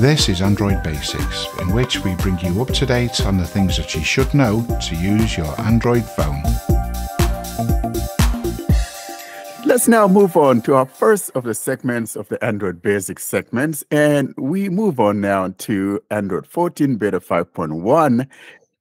This is Android Basics, in which we bring you up to date on the things that you should know to use your Android phone. Let's now move on to our first of the segments of the Android Basics segments, and we move on now to Android 14 Beta 5.1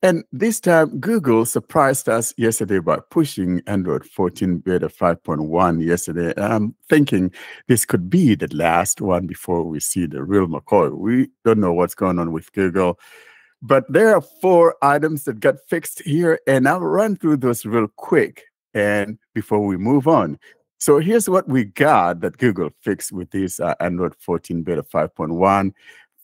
and this time, Google surprised us yesterday by pushing Android 14 Beta 5.1 yesterday. And I'm thinking this could be the last one before we see the real McCoy. We don't know what's going on with Google. But there are four items that got fixed here, and I'll run through those real quick and before we move on. So here's what we got that Google fixed with this uh, Android 14 Beta 5.1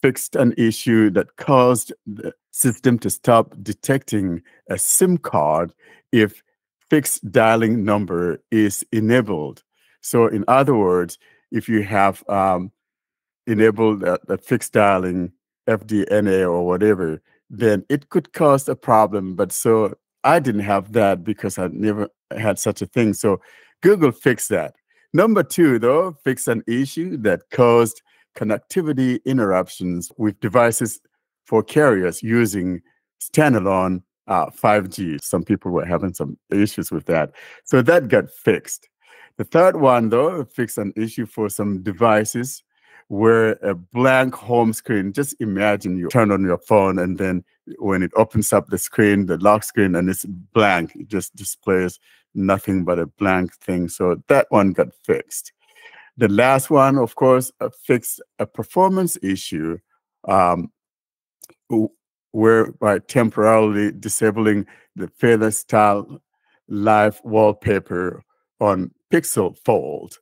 fixed an issue that caused the system to stop detecting a SIM card if fixed dialing number is enabled. So, in other words, if you have um, enabled a, fixed dialing FDNA or whatever, then it could cause a problem. But so I didn't have that because I never had such a thing. So Google fixed that. Number two, though, fixed an issue that caused connectivity interruptions with devices for carriers using standalone uh, 5G. Some people were having some issues with that. So that got fixed. The third one, though, fixed an issue for some devices where a blank home screen, just imagine you turn on your phone and then when it opens up the screen, the lock screen, and it's blank, it just displays nothing but a blank thing. So that one got fixed. The last one, of course, uh, fixed a performance issue um, where by temporarily disabling the feather style live wallpaper on Pixel Fold.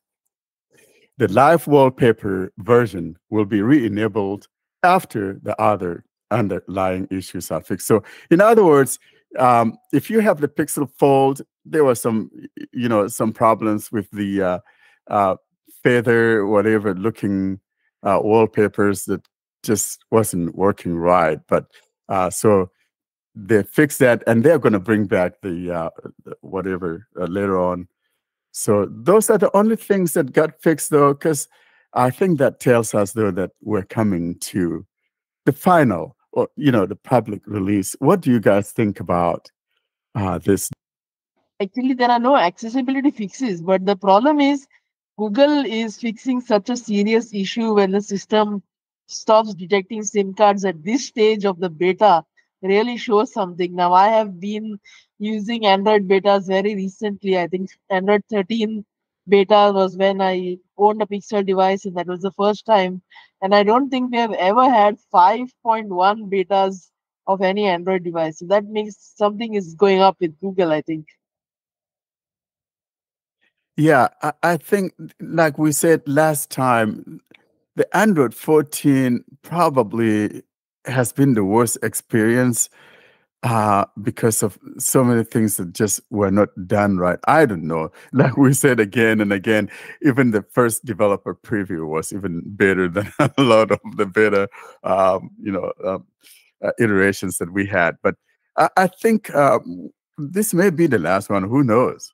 The live wallpaper version will be re-enabled after the other underlying issues are fixed. So in other words, um, if you have the Pixel Fold, there were some, you know, some problems with the uh, uh, feather, whatever looking uh, wallpapers that just wasn't working right. But uh, so they fixed that, and they're going to bring back the, uh, whatever uh, later on. So those are the only things that got fixed, though, because I think that tells us though that we're coming to the final, or you know, the public release. What do you guys think about uh, this? Actually, there are no accessibility fixes, but the problem is Google is fixing such a serious issue when the system stops detecting SIM cards at this stage of the beta really shows something. Now, I have been using Android betas very recently. I think Android 13 beta was when I owned a Pixel device, and that was the first time. And I don't think we have ever had 5.1 betas of any Android device. So that means something is going up with Google, I think. Yeah, I, I think, like we said last time, the Android 14 probably has been the worst experience uh, because of so many things that just were not done right. I don't know. Like we said again and again, even the first developer preview was even better than a lot of the beta, um, you know, um, uh, iterations that we had. But I, I think um, this may be the last one. Who knows?